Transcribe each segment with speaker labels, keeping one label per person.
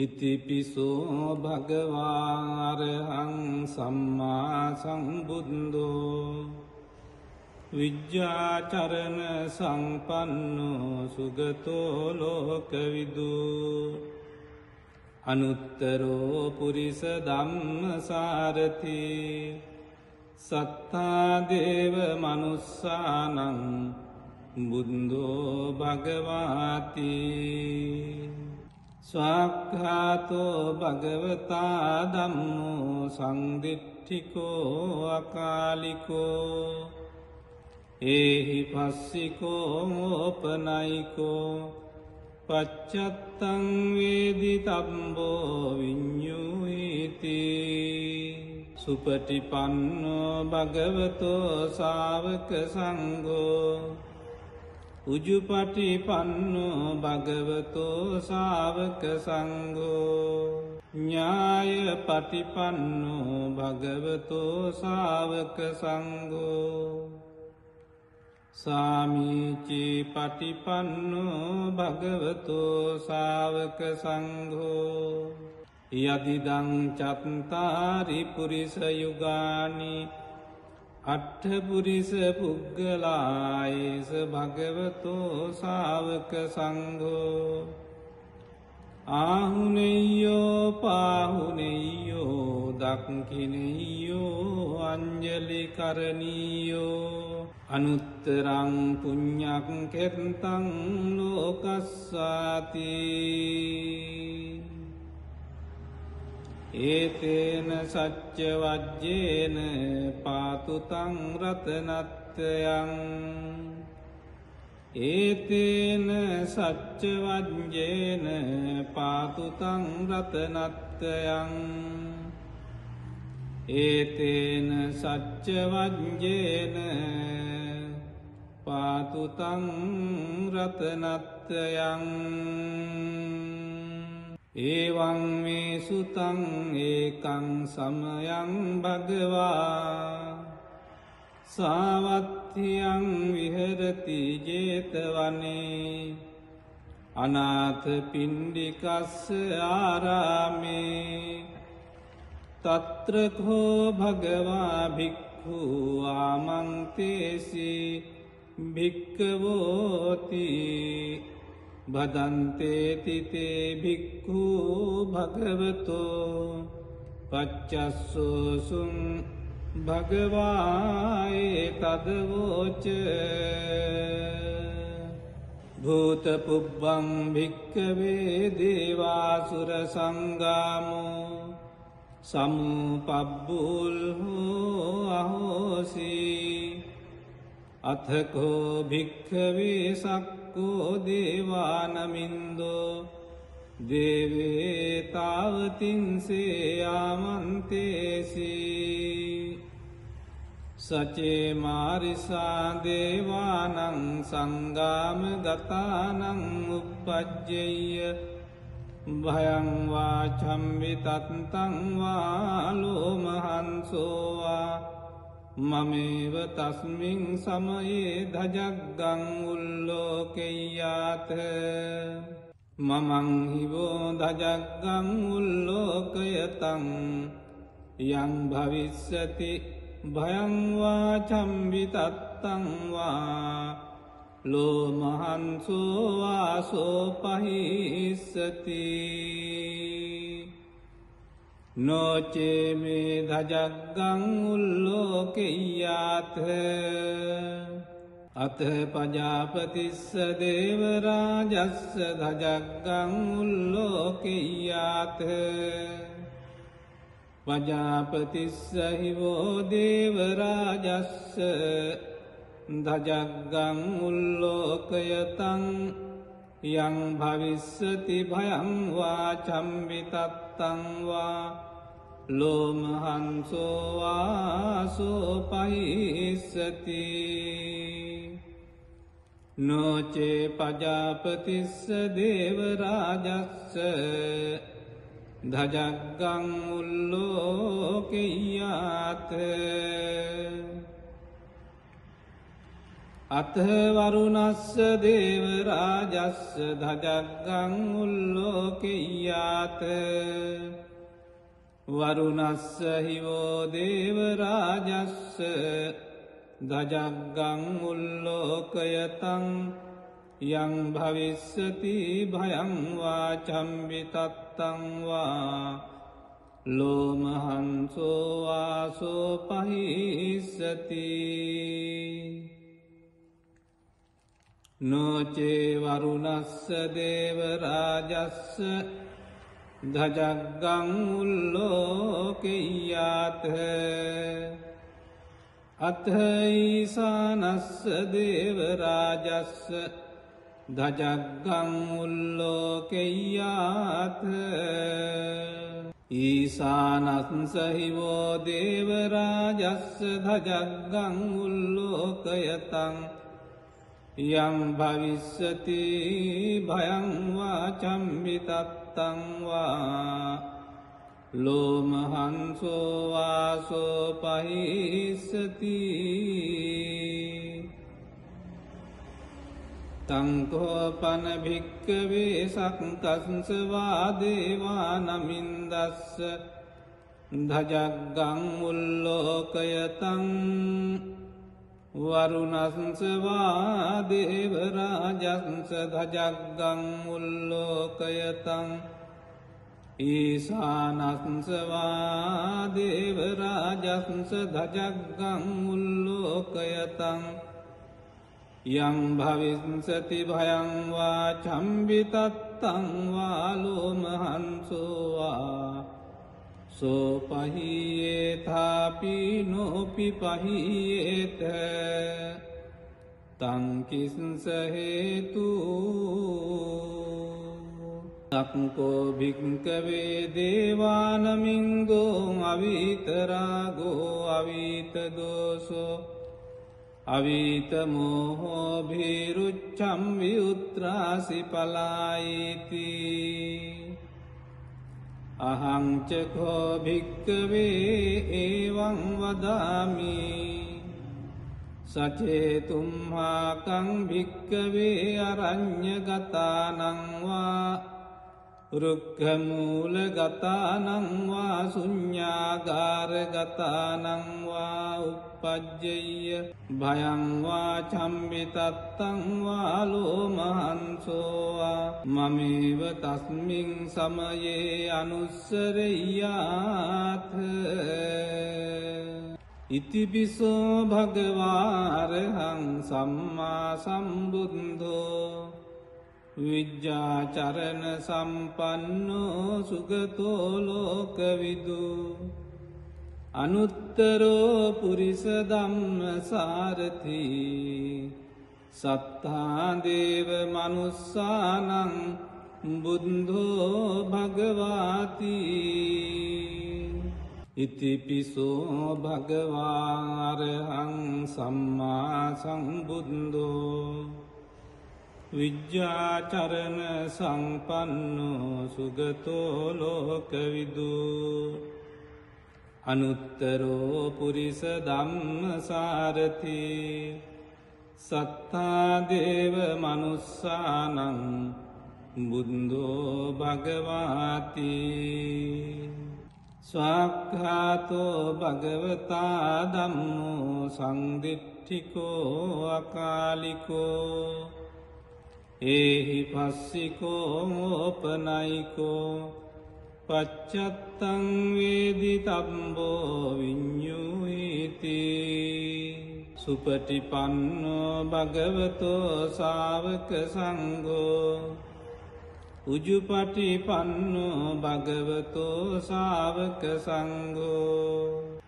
Speaker 1: ඉතිපිසෝ භගවාරහං සම්මා සම්බුද්දෝ විජ්ජාචරණ සංපන්නෝ සුගතෝ ලෝකවිදු අනුත්තරෝ පුරිස ධම්ම සාරති සත්තාදේව මනුස්සානං බුන්දෝ භගවාතිී ස්වාක්ඛාතෝ භගවතා දම්මෝ සංදිට්ඨිකෝ අකාලිකෝ ඒහි පස්සිකෝ මෝපනයිකෝ පච්චත්තං වේදි තම්බෝ විඤ්ඥුහිති සුපටිපන්නෝ භගවතෝ සාවක සංගෝ උජුපටි පන්නෝ භගවතෝ සාවක සංගෝ ඥාය පටිපන්නෝ භගවතෝ සාවක සංගෝ සාමීචී පටිපන්නෝ භගවතෝ සාවක සංගෝ යදිදං චත්තාරි පුරිස යුගානිි අට්ඨපුරිස පුග්ගලායේස භගවතෝ සාවක සංගෝ ආහුනෙයෝ පාහුනෙයෝ දක්කිනෙයෝ අංජලි කරණීයෝ අනුත්තරං පුං්ඥක් කෙත්තං ලෝකස්සාතිී ඒතේන සච්ච වජ්ජේන පාතුතං රතනත්තයං ඒතේන සච්ච වජ්ජේන පාතුතං රතනත්තයං ඒතේන සච්ච වජ්ජේන පාතුතං රතනත්තයං ඒවං මේ සුතං ඒකං සමයං භගවා සාවත්තියං විහරති ජේතවනේ අනාත පින්ඩිකස්ස ආරාමේ තත්‍රකෝ භගවා භික්හු ආමන්තේසි භික්කවෝතිී බදන්තේතිතේ භික්හු භගවතෝ පච්චස්සෝසුම් භගවායේ තදවෝච භූතපුබ්බං භික්කවේ දේවාසුර සංගාමෝ සමුපබ්බුල් හෝ අහෝසී අථකෝ භික්කවේ සක් යක්කෝ දේවානමින්දෝ දේවේතාවතින්සේ ආමන්තේසී සචේ මාරිසා දේවානං සංගාම ගතානං උපපජ්ජෙය භයංවා චම්විතත්තංවා ලෝමහන්සෝවා මමේව තස්මින් සමයේ දජග්ගං උල්ලෝකෙයාත මමංහිවෝ දජග්ගං උල්ලෝකයතං. යං භවිස්සති භයංවා චම්බිතත්තංවා ලෝමහන්සෝවාසෝ පහිස්සතිී. නෝචේ මේ දජග්ගං උල්ලෝකෙයාත අත පජාපතිස්ස දේවරාජස්ස දජග්ගං උල්ලෝකෙයාත පජාපතිස්ස හිවෝ දේවරාජස්ස දජග්ගං උල්ලෝකයතං යං භවිස්සති භයංවා චම්බිතත්තංවා ලෝමහන්සෝවාසෝ පහිස්සති නෝචේ පජාපතිස්ස දේවරාජස්ස දජග්ගං උල්ලෝකෙයාත අතවරුණස්ස දේවරාජස්ස දජග්ගං උල්ලෝකෙයාත වරුණස්ස හිවෝ දේවරාජස්ස දජග්ගං උල්ලෝකයතං යං භවිස්සති භයංවා චම්බිතත්තංවා ලෝමහන්සෝවාසෝ පහිස්සති නොචේ වරුණස්ස දේවරාජස්ස දජග්ගං උල්ලෝකෙයාත අත්හයිසානස්ස දේවරාජස්ස දජග්ගං උල්ලෝකෙයාත ඊසානත්සහිවෝ දේවරාජස්ස දජග්ගං උල්ලෝකයතං යං භවිස්සති භයංවා චම්බිතත්තංවා ලෝමහන්සෝවාසෝ පහිස්සතිී තංකෝපන භික්කවේ සක්කස්සවා දේවා නමින්දස්ස දජග්ගං උල්ලෝකයතං වරුණසවා දේවරාජන්ස දජග්ගං උල්ලෝකයතං ඊසානත්සවා දේවරාජන්ස දජග්ගං උල්ලෝකයතං යං භවිංසති භයංවා චම්බිතත්තංවා ලෝමහන්සෝවා සෝපහියේතාපි නෝපි පහියේත තංකිසහේතු තක්කෝ භික්කවේ දේවානමින්ගෝ අවිතරාගෝ අවිතදෝසෝ අවිත මෝහෝ භීරුච්චම් වියුත්‍රාසි පලායිති අහංචකෝ භික්කවේ ඒවං වදාමි। සචේතුම්හාකං භික්කවේ අරං්ඥ ගතානංවා රුක්කමූල ගතානංවා සුඤ්ඥාගාර ගතානංවා උපපජ්ජය භයංවා චම්බිතත්තංවා ලෝමහන්සෝවා මමේව තස්මින් සමයේ අනුස්සරෙයාත් ඉතිපිසෝ භගවාරහං සම්මා සම්බුද්ධෝ විජ්ජාචරණ සම්පන්නෝ සුගතෝලෝකවිදු අනුත්තරෝ පුරිස දම්ම සාරති සත්තාදේව මනුස්සානං බුද්ධෝ භගවාති ඉතිපිසෝ භගවාරහං සම්මා සංබුද්ධෝ විජ්ජාචරණ සංපන්නෝ සුගතෝ ලෝකවිදු අනුත්තරෝ පුරිස දම්ම සාරති සත්තාදේව මනුස්සානං බුන්දෝ භගවාති ස්වාක්ඛාතෝ භගවතා දම්මෝ සංදිට්ඨිකෝ අකාලිකෝ ඒහි පස්සිකෝමෝපනයිකෝ පච්චත්තං වේදි තම්බෝ විඤ්ඥුහිති සුපටිපන්නෝ භගවතෝ සාවක සංගෝ උජුපටිපන්නෝ භගවතෝ සාවක සංගෝ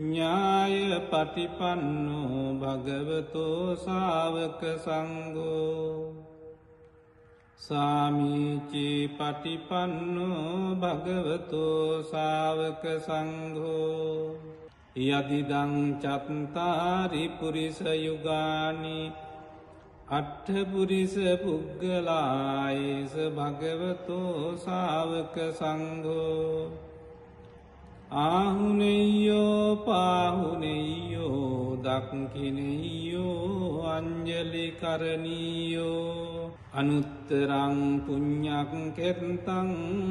Speaker 1: ඥාය පටිපන්නෝ භගවතෝ සාවක සංගෝ සාමීචී පටිපන්නෝ භගවතෝ සාවක සංඝෝ යදිදං චත්තාරි පුරිස යුගානි අට්ඨපුරිස පුග්ගලායේස භගවතෝ සාවක සංඝෝ ආහුනෙයෝ පාහුනෙයෝ දක්කිනෙයෝ අඥ පුෂ්පංජලි කරණීයෝ. අනුත්තරං පුං්ඥක් කෙත්තං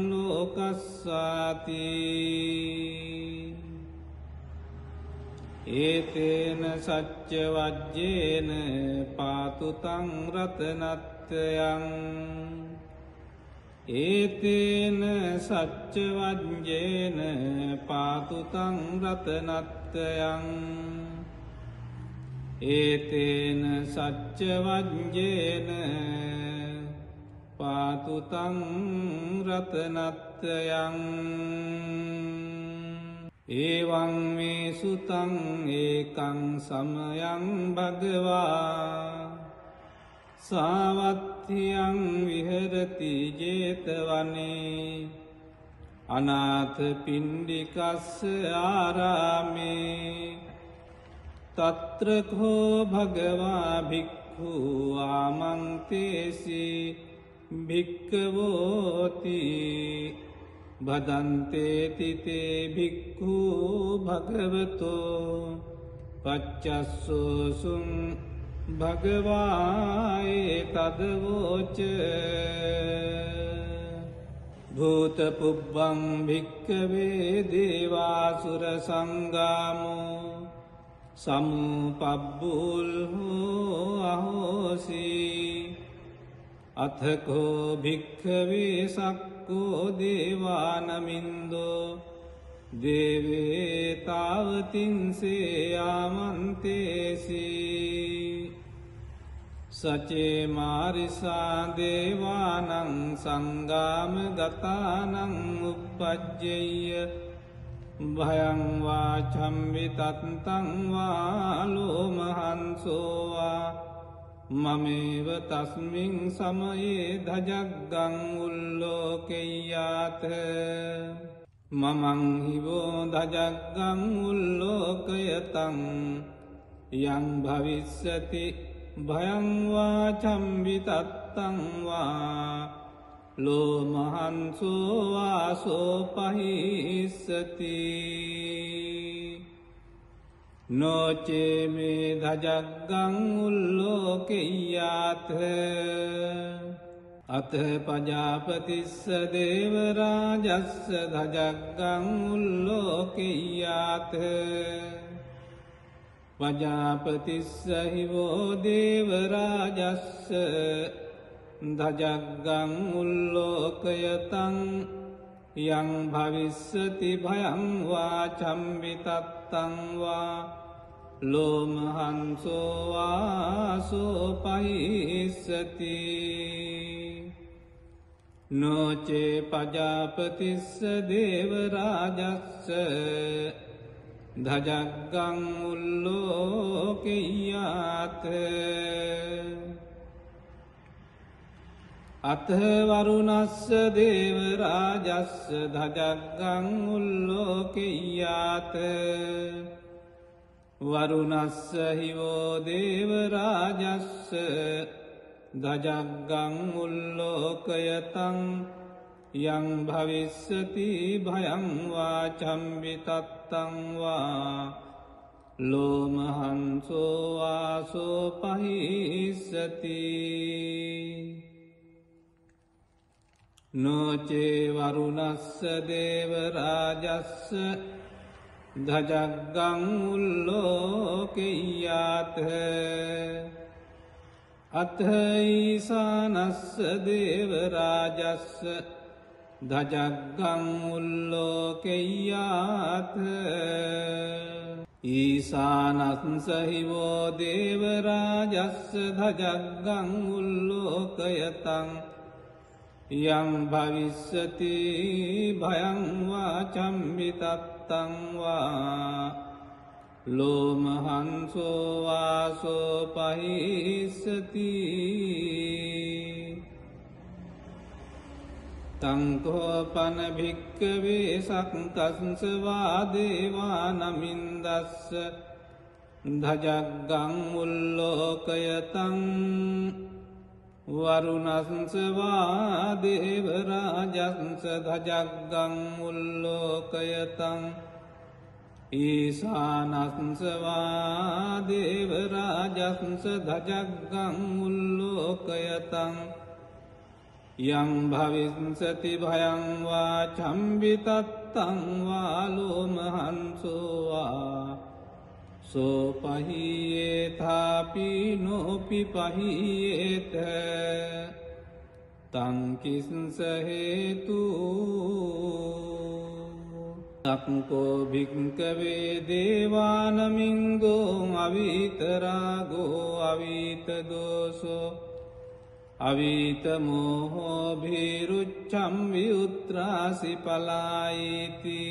Speaker 1: ලෝකස්සාති. ඒතේන සච්ච වජ්ජේන පාතුතං රතනත්තයන් ඒතේන සච්චවජ්ජේන පාතුතං රතනත්තයන් ඒතේන සච්චවජ්ජේන පාතුතං රතනත්තයන් ඒවං මේ සුතං ඒකං සමයං භගවා සාවත්තියං විහරති ජේතවනේ අනාත පින්ඩිකස්ස ආරාමේ තත්‍රකෝ භගවා භික්හු ආමන්තේසි භික්කවෝති බදන්තේතිතේ භික්හු භගවතෝ පච්චස්සෝසුන් භගවායේ තදවෝච භූතපුබ්බං භික්කවේ දේවාසුර සංගාමෝ සමුපබ්බුල්හෝ අහෝසී අථකෝ භික්කවේ සක්කෝ දේවානමින්දෝ දේවේතාවතින්සේ ආමන්තේසී සචේ මාරිසා දේවානං සංගාම ගතානං උපපජ්ජෙය භයංවා චම්විතත්තංවා ලෝමහන්සෝවා මමේව තස්මින් සමයේ දජග්ගං උල්ලෝකෙයාත මමංහිවෝ දජග්ගං උල්ලෝකයතං යං භවිස්සති භයංවා චම්විතත්තංවා ලෝමහන්සෝවාසෝ පහිස්සති. නොචේමේ දජග්ගං උල්ලෝකෙයාත අත පජාපතිස්ස දේවරාජස්ස දජග්ගං උල්ලෝකෙයාත පජාපතිස්සහිවෝ දේවරාජස්ස දජග්ගං උල්ලෝකයතං යං භවිස්සති භයංවා චම්බිතත්තංවා ලෝමහන්සෝවාසෝ පහිස්සති නොචේ පජාපතිස්ස දේවරාජස්ස දජග්ගං උල්ලෝකෙයාත අතවරුණස්ස දේවරාජස්ස දජග්ගං උල්ලෝකෙයාත වරුණස්ස හිවෝ දේවරාජස්ස දජග්ගං උල්ලෝකයතං. යං භවිස්සති භයංවා චම්බිතත්තංවා ලෝමහන්සෝවාසෝ පහිස්සති නොචේවරුණස්ස දේවරාජස්ස දජග්ගං උල්ලෝකෙයාත අත්හයිසානස්ස දේවරාජස්ස දජග්ගං උල්ලෝකෙයාත ඊසානත්සහිවෝ දේවරාජස්ස දජග්ගං උල්ලෝකයතං යං භවිස්සති භයංවා චම්බිතත්තංවා ලෝමහන්සෝවාසෝ පහිස්සති තංකෝපන භික්කවේ සක්කස්සවා දේවා නමින්දස්ස දජග්ගං උල්ලෝකයතං වරුණසවා දේවරාජන්ස දජග්ගං උල්ලෝකයතං ඊසානත්සවා දේවරාජත්ස දජග්ගං උල්ලෝකයතං යං භවිංසති භයංවා චම්බිතත්තංවා ලෝමහන්සෝවා සෝපහියේතාපි නෝපි පහියේත තංකිසහේතුූ තක්කෝ භික්කවේ දේවානමින්ගෝ අවිතරාගෝ අවිතදෝසෝ අවිතමෝහෝ භීරුච්චම් වියුත්‍රාසි පලායිති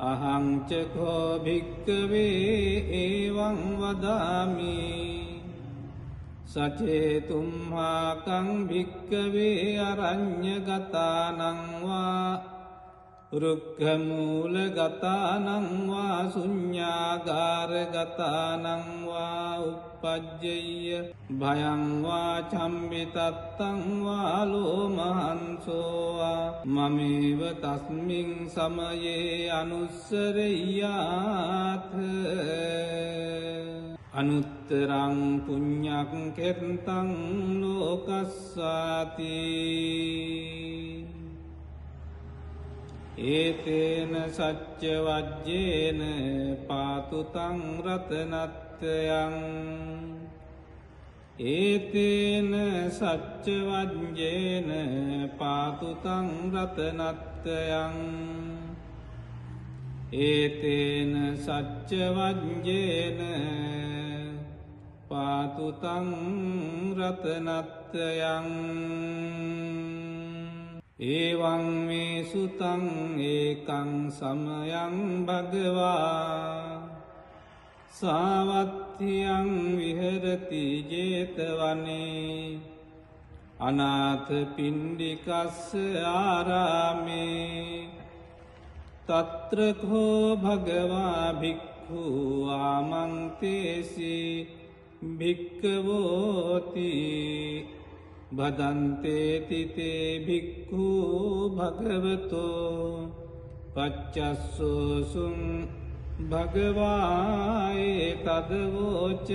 Speaker 1: අහංචකෝ භික්කවේ ඒවං වදාමි। සචේතුම්හාකං භික්කවේ අරං්ඥ ගතානංවා රුක්කමූල ගතානංවා සුඥ්ඥාගාර ගතානංවා උපපජ්ජය භයංවා චම්බිතත්තංවා ලෝමහන්සෝවා මමේව තස්මින් සමයේ අනුස්සරයාත අනුත්තරං පුං්ඥක් කෙරතං ලෝකස්සාතිී ඒතේන සච්ච වජ්ජේන පාතුතං රතනත්තයං ඒතේන සච්ච වජ්ජේන පාතුතං රතනත්තයං ඒතේන සච්ච වජ්ජේන පාතුතං රතනත්තයං ඒවං මේ සුතං ඒකං සමයං භගවා සාවත්තියං විහරති ජේතවනේ අනාත පින්ඩිකස්ස ආරාමේ තත්‍රකෝ භගවා භික්හු ආමංතේසි භික්කවෝතිී බදන්තේතිතේ භික්හු භගවතෝ පච්චස්සෝසුම් භගවායේ තදවෝච